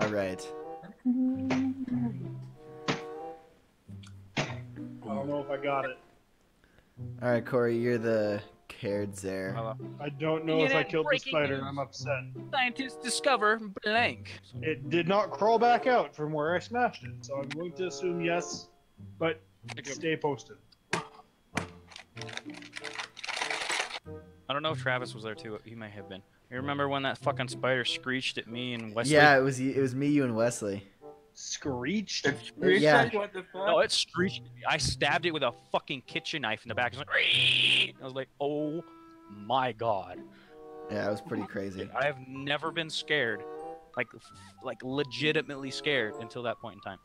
All right. I don't know if I got it. All right, Cory, you're the cared there. I don't know You if I killed the spider. news. I'm upset. Scientists discover blank. It did not crawl back out from where I smashed it, so I'm going to assume yes, but stay posted. I don't know if Travis was there too. He may have been. You remember when that fucking spider screeched at me and Wesley? Yeah, it was it was me, you, and Wesley. Screeched? It's Yeah. yeah. What the fuck? No, it screeched. at me. I stabbed it with a fucking kitchen knife in the back. It was like, I was like, oh my god. Yeah, it was pretty crazy. I have never been scared, like, f- like legitimately scared until that point in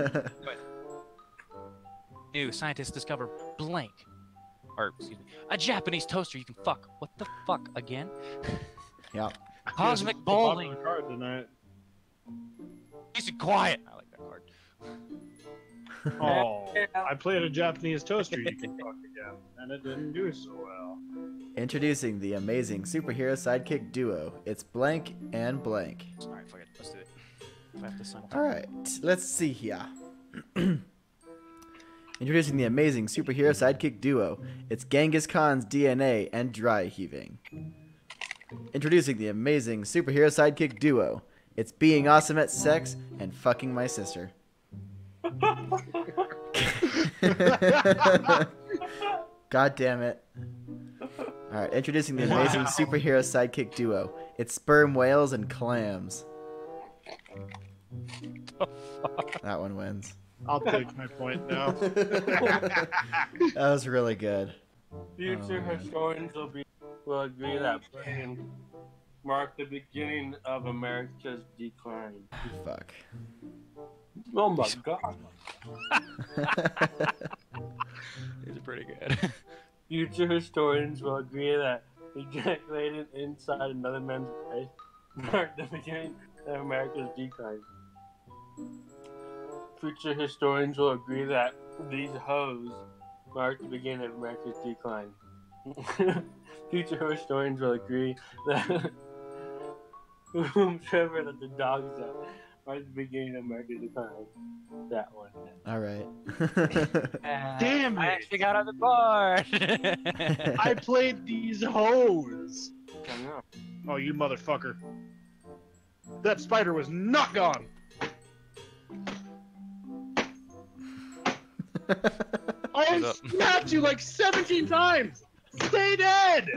time. New scientists discover blank, or excuse me, a Japanese toaster you can fuck. What the fuck again? yeah. Cosmic It's the bottom bowling. of card tonight. Peace and quiet. I like that card. Oh, I played a Japanese toaster you can fuck again, and it didn't do so well. Introducing the amazing superhero sidekick duo. It's blank and blank. All right, fuck it. Let's do it. If I have to sign All right, let's see here. Introducing the amazing superhero sidekick duo. It's Genghis Khan's DNA and dry heaving. Introducing the amazing superhero sidekick duo. It's being awesome at sex and fucking my sister. God damn it. Alright, introducing the amazing Wow. superhero sidekick duo. It's sperm whales and clams. That one wins. I'll take my point now. that was really good. Future Oh, historians will be will agree that Britain marked the beginning of America's decline. Fuck. Oh my god. These are pretty good. Future historians will agree that ejaculating inside another man's face marked the beginning of America's decline. Future historians will agree that these hoes mark the beginning of America's decline. Future historians will agree that whomever that the dogs at marked the beginning of America's decline. That one. Alright. Uh, Damn I it. actually got on the board. I played these hoes. Oh, you motherfucker. That spider was not gone. I have snapped you like 17 times. Stay dead.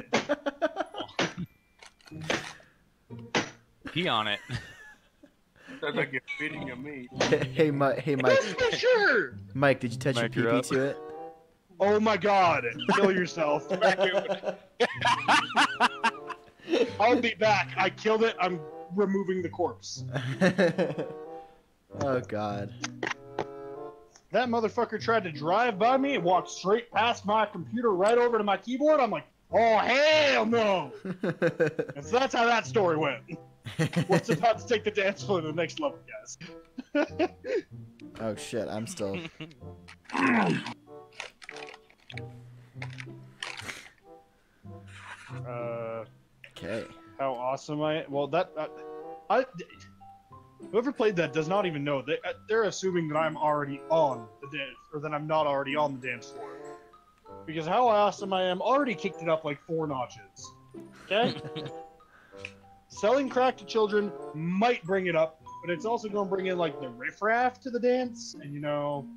Pee on it. Sounds like you're feeding your meat. hey, Mike. Hey, Mike. That's for sure. Mike, did you touch Mike, your you're pee to it? Oh my god. Kill yourself. I'll be back. I killed it. I'm removing the corpse. oh God. That motherfucker tried to drive by me and walked straight past my computer right over to my keyboard. I'm like, oh hell no! And so that's how that story went. What's about to take the dance floor to the next level, guys? oh shit! I'm still. Uh, Okay. how awesome I well that uh, I whoever played that does not even know they uh, they're assuming that I'm already on the dance or that I'm not already on the dance floor because how awesome I am already kicked it up like four notches. Okay. Selling crack to children might bring it up, but it's also going to bring in like the riffraff to the dance, and you know,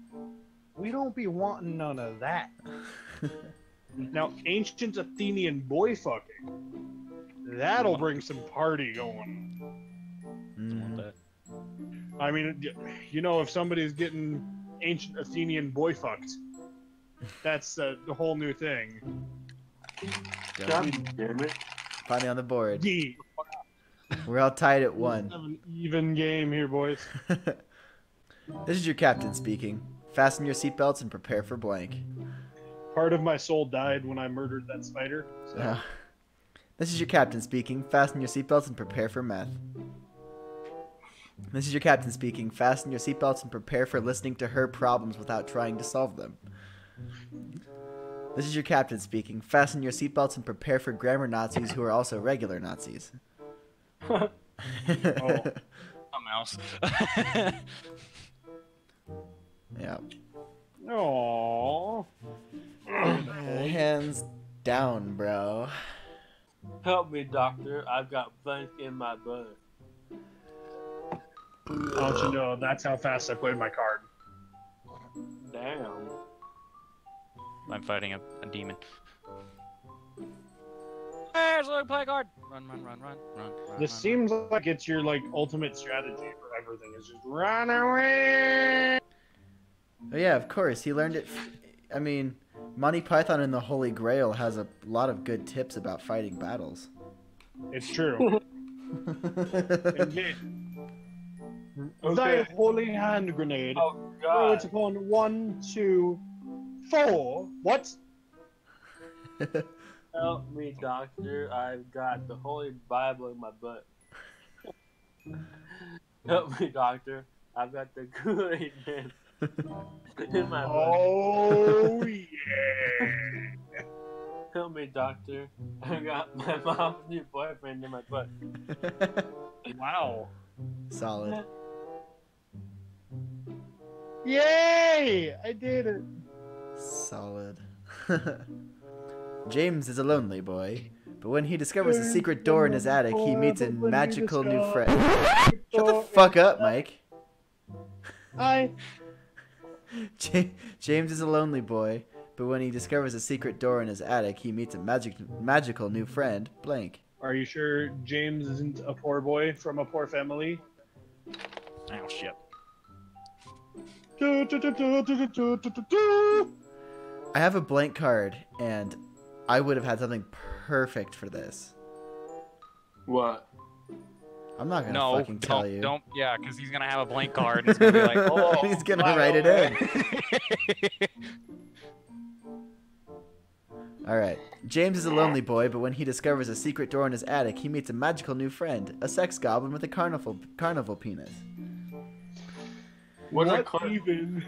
we don't be wanting none of that. now, ancient Athenian boy fucking, that'll bring some party going. I mean, you know, if somebody's getting ancient Athenian boy fucked, that's the whole new thing. God damn it. Finally on the board. Yeah. We're all tied at one. Have an even game here, boys. this is your captain speaking. Fasten your seatbelts and prepare for blank. Part of my soul died when I murdered that spider. So. Uh, this is your captain speaking. Fasten your seatbelts and prepare for meth. This is your captain speaking. Fasten your seatbelts and prepare for listening to her problems without trying to solve them. This is your captain speaking. Fasten your seatbelts and prepare for grammar Nazis who are also regular Nazis. Oh. mouse. Yeah. Aww. Hands down, bro. Help me, doctor. I've got blank in my butt. Don't you know that's how fast I played my card. Damn. I'm fighting a, a demon. There's a play card. Run, run, run, run, run. run This run, seems like it's your like ultimate strategy for everything. Is just run away. Oh, yeah, of course. He learned it. f- I mean, Monty Python and the Holy Grail has a lot of good tips about fighting battles. It's true. Indeed. Okay. Thy holy hand grenade. Oh Throw it god. upon one, two, four. What? Help me, doctor. I've got the Holy Bible in my butt. Help me, doctor. I've got the Kool-Aid man in my butt. Oh yeah. Help me, doctor. I've got my mom's new boyfriend in my butt. Wow. Solid. Yay! I did it. Solid. James is a lonely boy, but when he discovers a secret door in his attic, he meets a magical new friend. Shut the fuck up, Mike. I. Ja- James is a lonely boy, but when he discovers a secret door in his attic, he meets a magic magical new friend, Blank. Are you sure James isn't a poor boy from a poor family? Oh shit. I have a blank card, and I would have had something perfect for this. What? I'm not gonna No, fucking tell you. don't. Yeah, because he's gonna have a blank card and it's gonna be like, oh, He's gonna by write it in. All right. James is a lonely boy, but when he discovers a secret door in his attic, he meets a magical new friend, a sex goblin with a carnival carnival penis. What's a What car- even?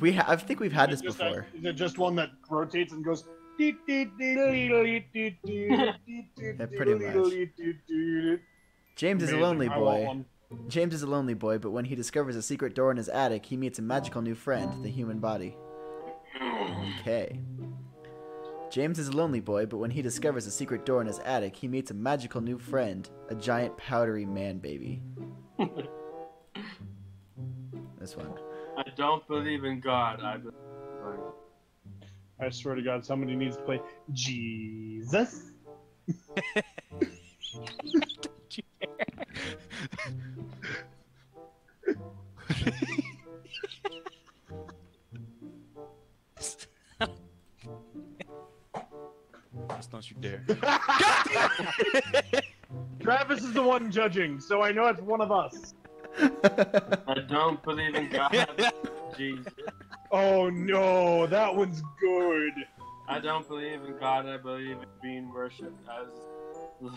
We ha- I think we've had this Is it just before. is it just one that rotates and goes? Yeah, pretty much. James is a lonely boy. James is a lonely boy, but when he discovers a secret door in his attic, he meets a magical new friend, the human body. Okay. James is a lonely boy, but when he discovers a secret door in his attic, he meets a magical new friend, a giant powdery man baby. This one. I don't believe in God. I believe. I swear to God, somebody needs to play Jesus. Just don't you dare. Travis is the one judging, so I know it's one of us. I don't believe in God. Jesus. Oh no, that one's good. I don't believe in God. I believe in being worshipped as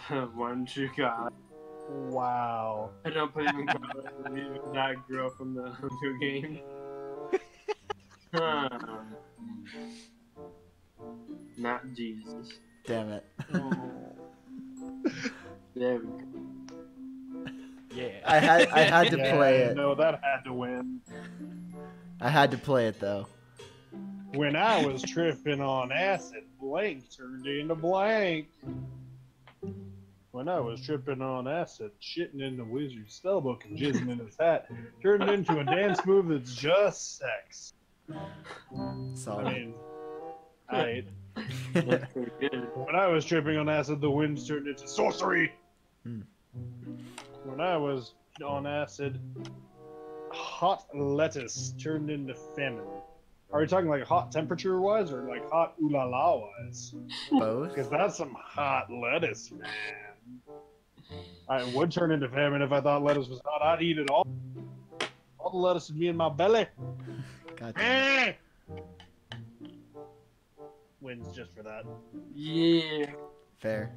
the one true God. Wow. I don't believe in God. I believe in that girl from the Hunger Games. Huh. Not Jesus. Damn it. Oh. There we go. Yeah. I had I had to Yeah, play it. No, that had to win. I had to play it though. When I was tripping on acid, blank turned into blank. When I was tripping on acid, shitting in the wizard's spellbook and jizzing in his hat, turned into a dance move that's just sex. I Solid. mean, I, That's pretty good. when I was tripping on acid, the winds turned into sorcery. Hmm. When I was on acid, hot lettuce turned into famine. Are we talking like hot temperature wise or like hot ooh la la wise? Both. Because that's some hot lettuce, man. I would turn into famine if I thought lettuce was hot. I'd eat it all. All the lettuce would be in my belly. God damn. Eh. Wins just for that. Yeah. Fair.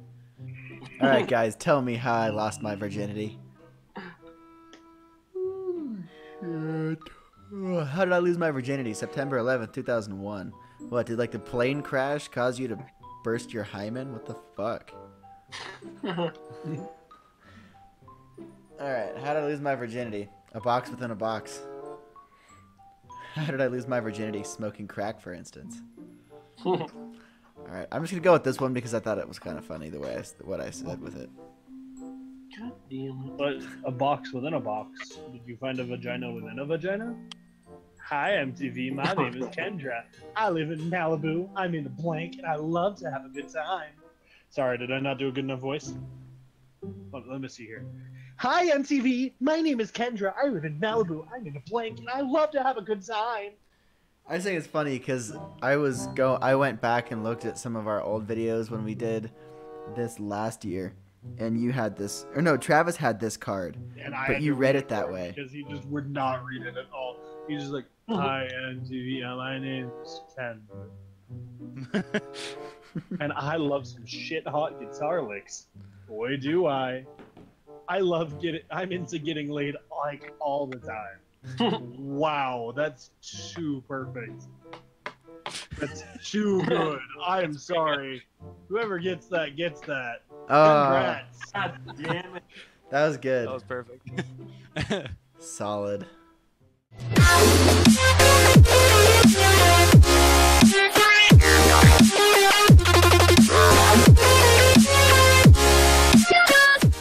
All right, guys, tell me how I lost my virginity. How did I lose my virginity? September 11th, 2001. What, did like the plane crash cause you to burst your hymen? What the fuck? All right. How did I lose my virginity? A box within a box. How did I lose my virginity? Smoking crack, for instance. All right. I'm just gonna go with this one because I thought it was kind of funny the way I, what I said with it. God damn it. But a box within a box. Did you find a vagina within a vagina? Hi, MTV. My name is Kendra. I live in Malibu. I'm in the blank, and I love to have a good time. Sorry, did I not do a good enough voice? Let, let me see here. Hi, MTV. My name is Kendra. I live in Malibu. I'm in the blank, and I love to have a good time. I think it's funny because I was go. I went back and looked at some of our old videos when we did this last year, and you had this, or no, Travis had this card. And I But you read read it that way. because he just would not read it at all. He's just like, "Hi, MTV. uh, My name is Ken, and I love some shit hot guitar licks. Boy, do I! I love getting. I'm into getting laid like all the time. wow, that's too perfect. That's too good. I am sorry. Whoever gets that gets that. Oh, Congrats. Ah. God damn it. that was good. That was perfect. Solid.